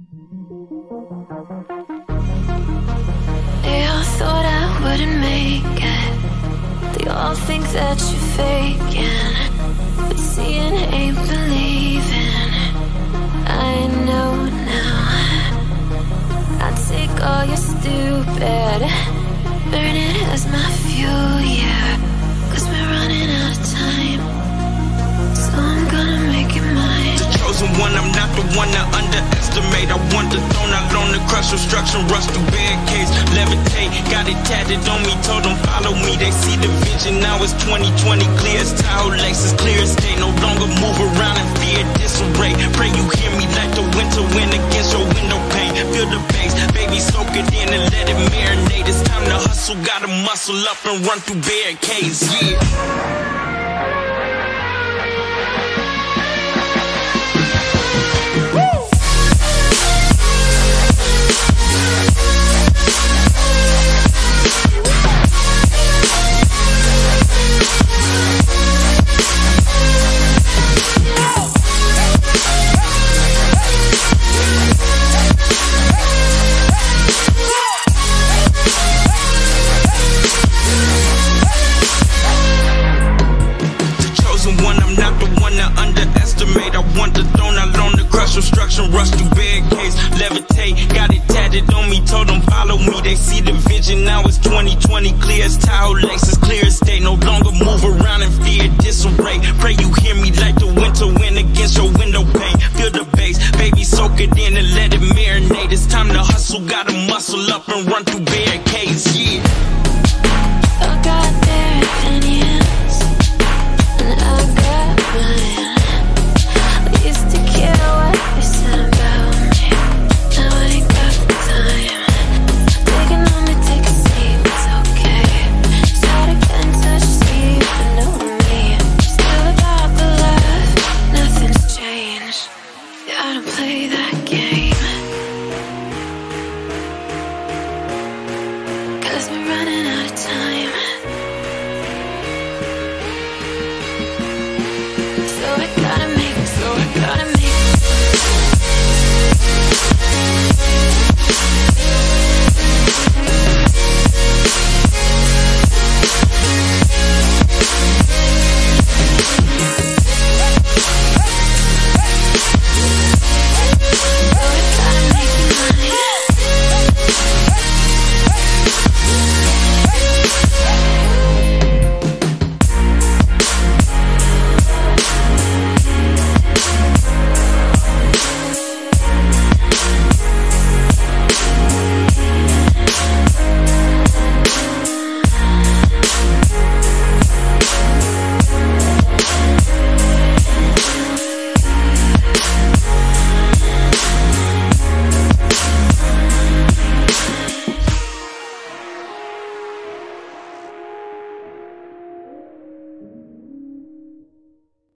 They all thought I wouldn't make it. They all think that you're faking. But seeing ain't believing. I know now. I take all your stupid, burn it as my crush, obstruction, rush through barricades, levitate. Got it tatted on me, told them follow me. They see the vision, now it's 2020, clear as Tahoe Lexus, clear as day. No longer move around in fear, disarray. Pray you hear me like the winter wind against your window pane. Feel the bass, baby, soak it in and let it marinate. It's time to hustle, gotta muscle up and run through barricades, yeah. Through barricades, levitate. Got it tatted on me, told them follow me. They see the vision, now it's 2020, clear as Tahoe Lexus, clear as day. No longer move around in fear, disarray. Pray you hear me like the winter wind against your window pane. Feel the bass, baby, soak it in and let it marinate. It's time to hustle, gotta muscle up and run through barricades, yeah.